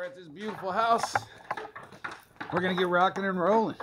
we're at this beautiful house. We're gonna get rocking and rolling.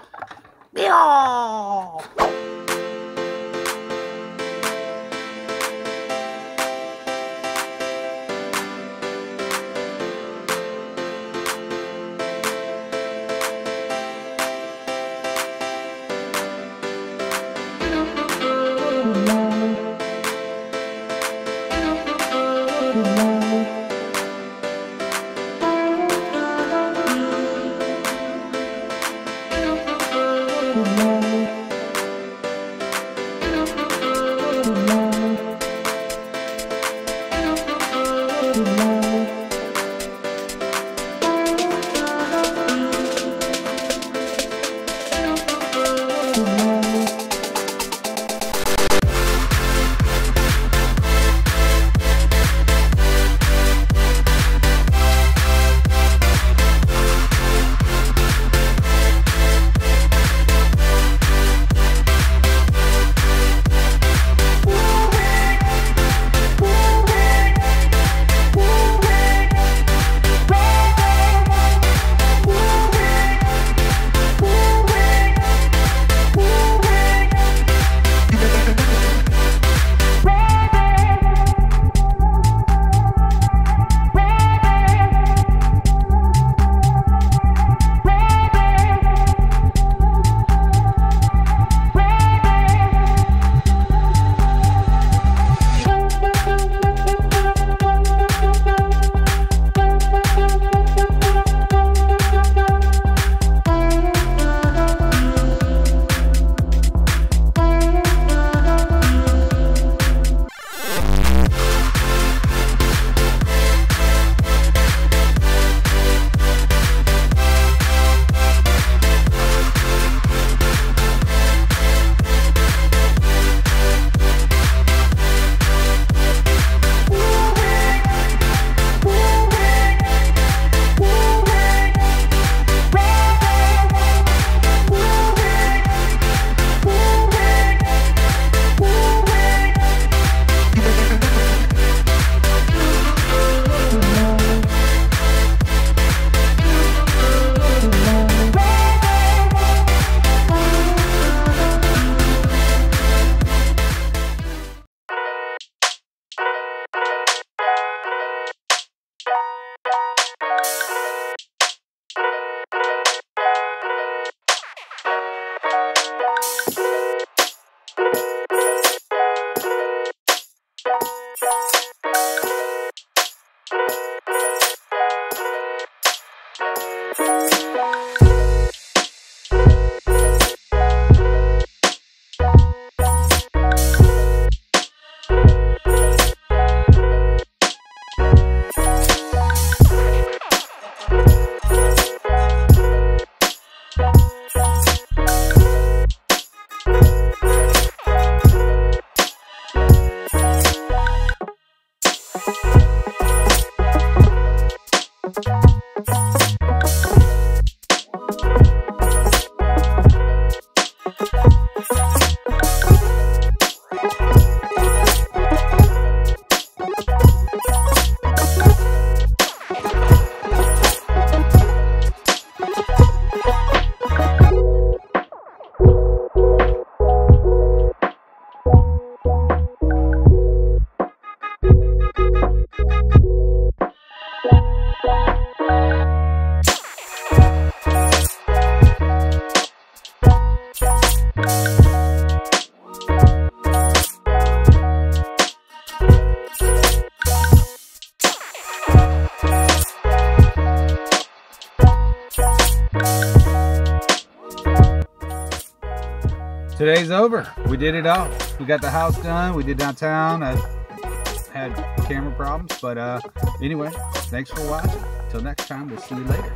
Thank. Today's over. We did it all. We got the house done. We did downtown. I had camera problems, but uh, anyway, thanks for watching. Till next time, we'll see you later.